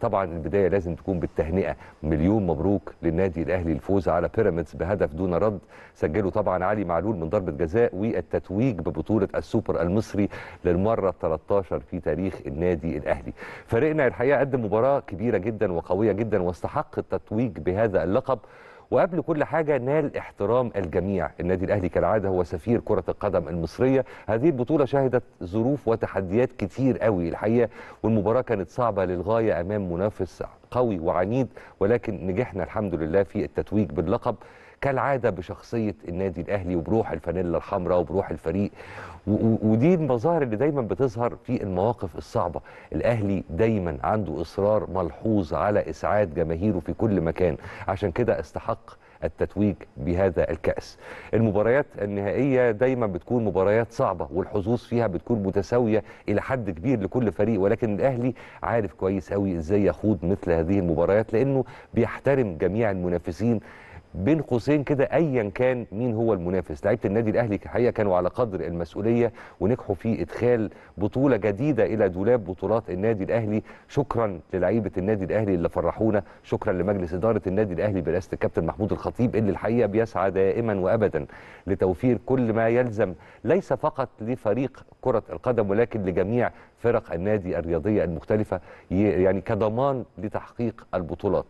طبعا البداية لازم تكون بالتهنئة. مليون مبروك للنادي الأهلي الفوز على بيراميدز بهدف دون رد. سجله طبعا علي معلول من ضربة جزاء والتتويج ببطولة السوبر المصري للمرة 13 في تاريخ النادي الأهلي. فريقنا الحقيقة قدم مباراة كبيرة جدا وقوية جدا واستحق التتويج بهذا اللقب. وقبل كل حاجة نال احترام الجميع. النادي الأهلي كالعادة هو سفير كرة القدم المصرية. هذه البطولة شهدت ظروف وتحديات كتير قوي الحقيقة والمباراة كانت صعبة للغاية أمام منافس قوي وعنيد ولكن نجحنا الحمد لله في التتويج باللقب. كالعادة بشخصية النادي الأهلي وبروح الفانيلا الحمراء وبروح الفريق. ودي المظاهر اللي دايما بتظهر في المواقف الصعبة. الأهلي دايما عنده إصرار ملحوظ على إسعاد جماهيره في كل مكان. عشان كده استحق التتويج بهذا الكأس. المباريات النهائية دايما بتكون مباريات صعبة والحظوظ فيها بتكون متساوية إلى حد كبير لكل فريق ولكن الأهلي عارف كويس قوي إزاي يخوض مثل هذه المباريات لأنه بيحترم جميع المنافسين بين قوسين كده ايا كان مين هو المنافس. لعيبة النادي الأهلي الحقيقة كانوا على قدر المسؤولية ونجحوا في إدخال بطولة جديدة إلى دولاب بطولات النادي الأهلي. شكرا للعيبة النادي الأهلي اللي فرحونا شكرا لمجلس إدارة النادي الأهلي برئاسة الكابتن محمود الخطيب. اللي الحقيقة بيسعى دائما وابدا لتوفير كل ما يلزم ليس فقط لفريق كرة القدم ولكن لجميع فرق النادي الرياضية المختلفة يعني كضمان لتحقيق البطولات.